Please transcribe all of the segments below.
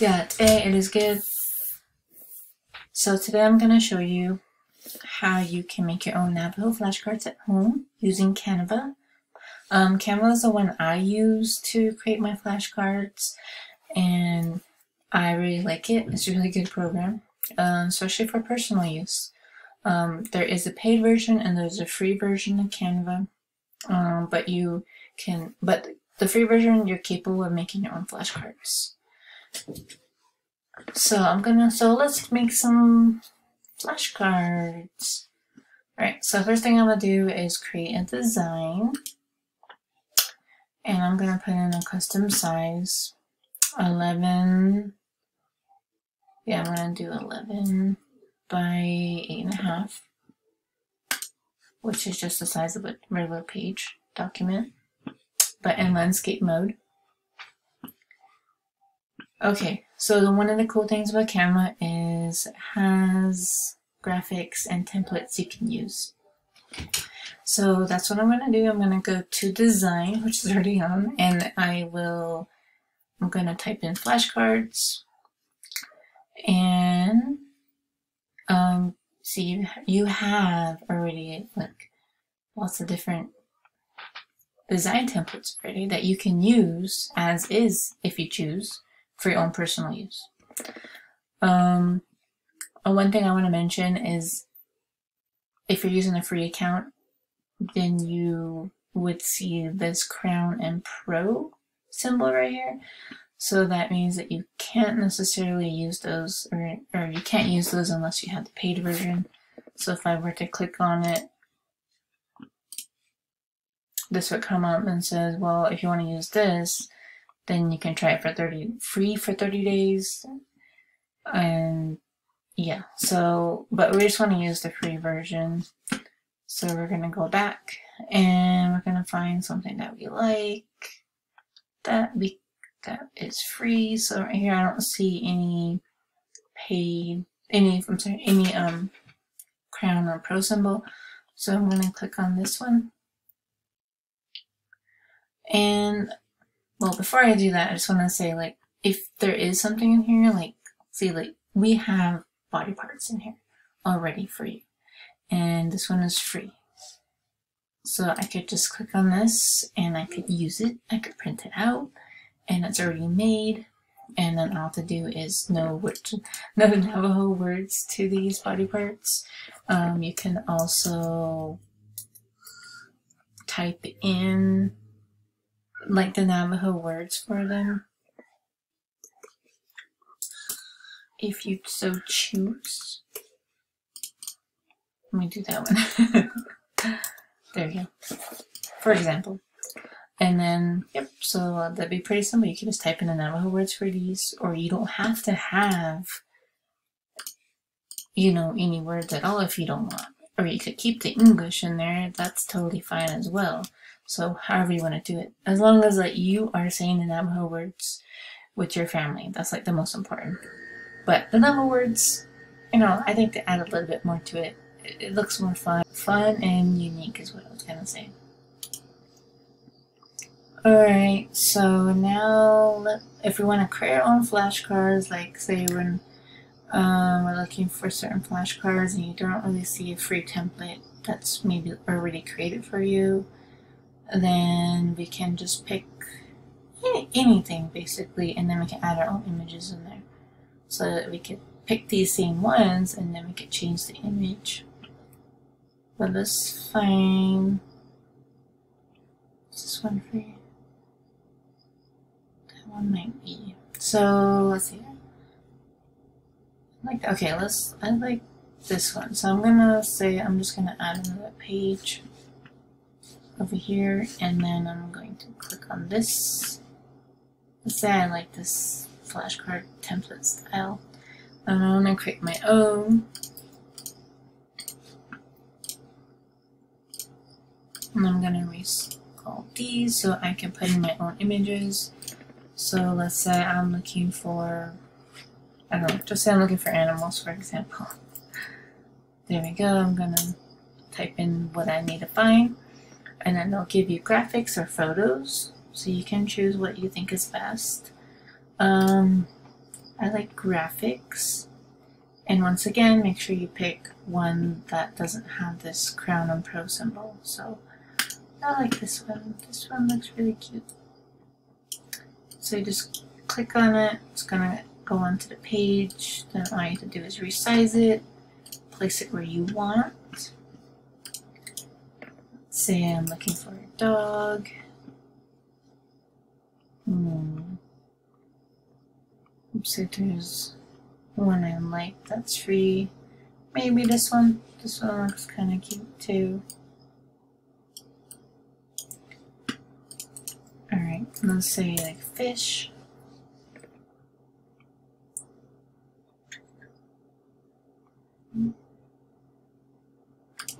Yeah, today it is good. So today I'm going to show you how you can make your own Navajo flashcards at home using Canva. Um, Canva is the one I use to create my flashcards and I really like it. It's a really good program, um, especially for personal use. Um, there is a paid version and there's a free version of Canva, um, but you can, but the free version you're capable of making your own flashcards. So I'm gonna, so let's make some flashcards. Alright, so first thing I'm gonna do is create a design. And I'm gonna put in a custom size. 11, yeah, I'm gonna do 11 by 8.5, which is just the size of a regular page document, but in landscape mode. Okay, so the, one of the cool things about Canva is it has graphics and templates you can use. So that's what I'm going to do. I'm going to go to design, which is already on, and I will, I'm going to type in flashcards and um, see you, you have already like lots of different design templates already that you can use as is if you choose for your own personal use. Um, one thing I want to mention is if you're using a free account, then you would see this Crown and Pro symbol right here. So that means that you can't necessarily use those, or, or you can't use those unless you have the paid version. So if I were to click on it, this would come up and says, well, if you want to use this, then you can try it for 30 free for 30 days. And yeah so but we just want to use the free version. So we're gonna go back and we're gonna find something that we like that we that is free. So right here I don't see any paid any I'm sorry any um crown or pro symbol. So I'm gonna click on this one. And well, before I do that, I just want to say, like, if there is something in here, like, see, like, we have body parts in here already for you. And this one is free. So I could just click on this and I could use it. I could print it out and it's already made. And then all I have to do is know which know Navajo words to these body parts. Um, you can also type in like the Navajo words for them. If you so choose. Let me do that one. there you go. For example. And then, yep, so uh, that'd be pretty simple. You can just type in the Navajo words for these, or you don't have to have, you know, any words at all if you don't want. Or you could keep the English in there, that's totally fine as well. So however you want to do it. As long as like you are saying the Navajo words with your family. That's like the most important. But the Navajo words, you know, I think to add a little bit more to it, it, looks more fun. Fun and unique is what I was gonna say. Alright, so now if we want to create our own flashcards, like say when um, we're looking for certain flashcards and you don't really see a free template that's maybe already created for you, then we can just pick anything basically and then we can add our own images in there. So that we could pick these same ones and then we could change the image. But let's find this one for you? That one might be. So let's see. Like okay let's I like this one. So I'm gonna say I'm just gonna add another page over here and then I'm going to click on this. Let's say I like this flashcard template style. I'm going to create my own. And I'm going to erase all these so I can put in my own images. So let's say I'm looking for, I don't know, just say I'm looking for animals for example. There we go, I'm going to type in what I need to find and then they'll give you graphics or photos so you can choose what you think is best. Um, I like graphics. And once again, make sure you pick one that doesn't have this crown and pro symbol. So I like this one. This one looks really cute. So you just click on it. It's gonna go onto the page. Then all you have to do is resize it, place it where you want. I'm looking for a dog. Hmm. Oops, if there's one I like that's free. Maybe this one. This one looks kind of cute too. Alright, let's say like fish.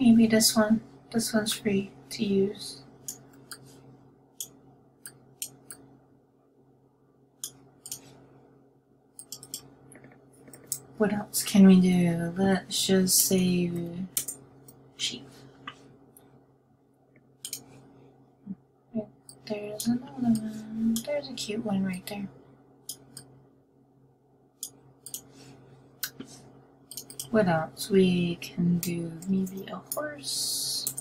Maybe this one. This one's free to use. What else can we do? Let's just say sheep. There's another one. There's a cute one right there. What else? We can do maybe a horse.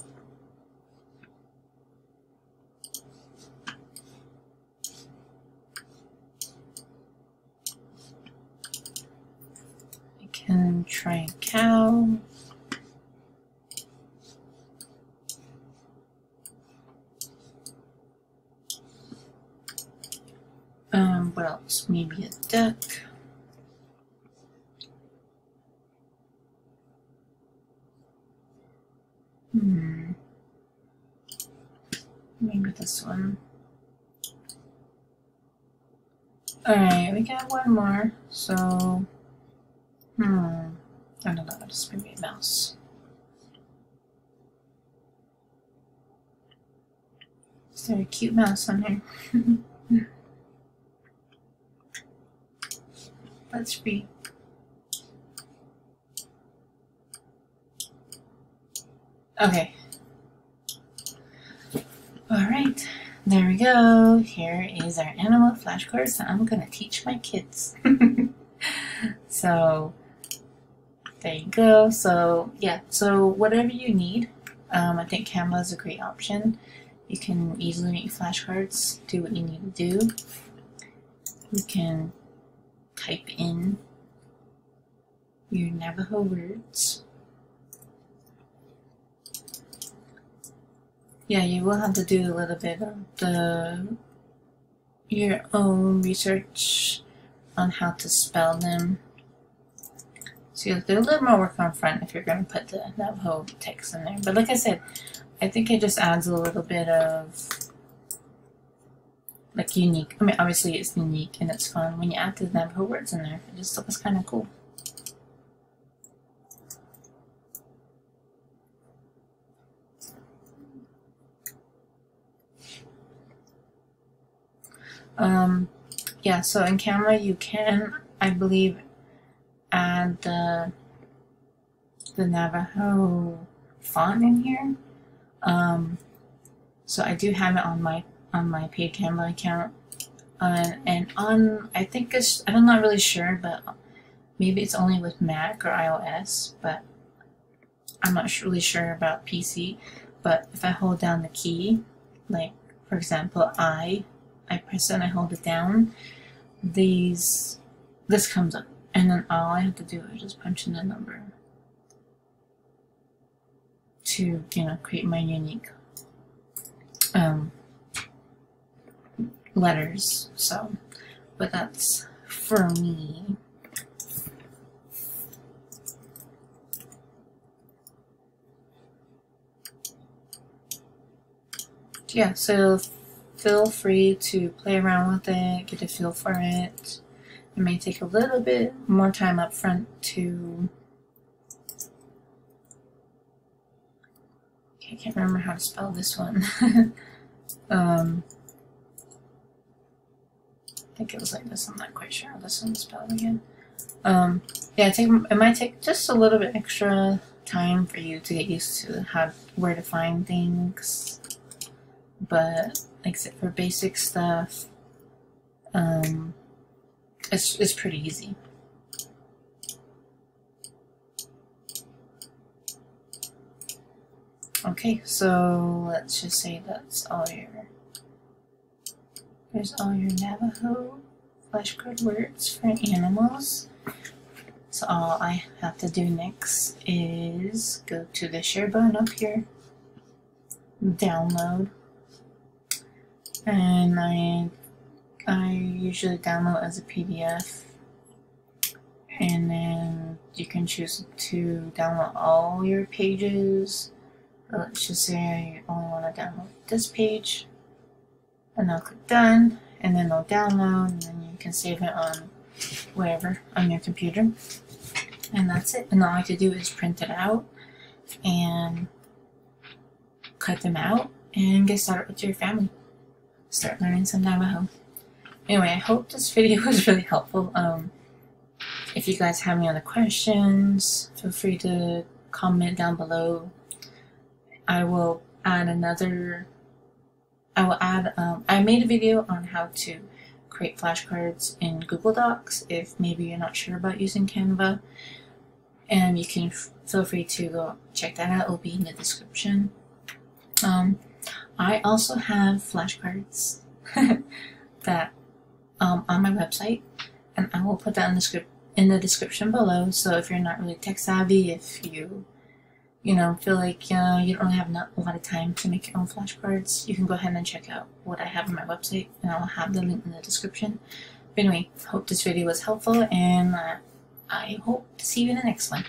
Can try a cow. Um, what else? Maybe a duck. Hmm. Maybe this one. Alright, we got one more. So, hmm. I don't know, just maybe a mouse. Is there a cute mouse on here? Let's read. Okay. Alright, there we go. Here is our animal flashcards that I'm going to teach my kids. so, there you go. So, yeah, so whatever you need, um, I think Canva is a great option. You can easily make flashcards, do what you need to do. You can type in your Navajo words. Yeah, you will have to do a little bit of the your own research on how to spell them. Do a little more work on front if you're going to put the Navajo text in there. But like I said, I think it just adds a little bit of like unique. I mean, obviously it's unique and it's fun when you add the Navajo words in there. It just looks kind of cool. Um, yeah, so in Canva you can, I believe, add the the Navajo font in here. Um, so I do have it on my on my paid Canva account, uh, and on I think it's I'm not really sure, but maybe it's only with Mac or iOS, but I'm not really sure about PC. But if I hold down the key, like for example I I press it and I hold it down, these, this comes up. And then all I have to do is just punch in the number to, you know, create my unique um, letters. So, but that's for me. Yeah, so feel free to play around with it, get a feel for it. It may take a little bit more time up front to I can't remember how to spell this one. um, I think it was like this. I'm not quite sure how this one's spelled again. Um, yeah, take, it might take just a little bit extra time for you to get used to how where to find things, but except for basic stuff. Um, it's, it's pretty easy. Okay, so let's just say that's all your there's all your Navajo flashcard words for animals. So all I have to do next is go to the share button up here, download, and I I usually download as a PDF, and then you can choose to download all your pages. Uh, let's just say I only want to download this page, and I'll click done, and then it'll download, and then you can save it on wherever on your computer and that's it. And all I have to do is print it out and cut them out and get started with your family. Start learning some Navajo. Anyway, I hope this video was really helpful. Um, if you guys have any other questions, feel free to comment down below. I will add another, I will add, um, I made a video on how to create flashcards in Google Docs if maybe you're not sure about using Canva. And you can feel free to go check that out. It will be in the description. Um, I also have flashcards that um, on my website, and I will put that in the script in the description below. So if you're not really tech savvy, if you you know, feel like uh, you don't have not a lot of time to make your own flashcards, you can go ahead and check out what I have on my website, and I'll have the link in the description. But anyway, hope this video was helpful, and uh, I hope to see you in the next one.